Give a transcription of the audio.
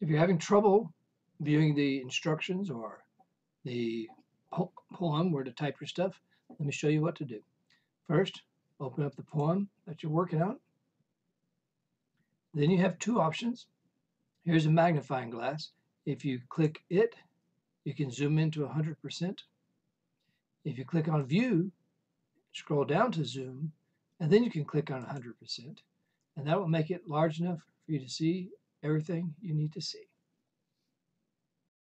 If you're having trouble viewing the instructions or the poem where to type your stuff, let me show you what to do. First, open up the poem that you're working on. Then you have two options. Here's a magnifying glass. If you click it, you can zoom into 100%. If you click on view, scroll down to zoom, and then you can click on 100%. And that will make it large enough for you to see everything you need to see.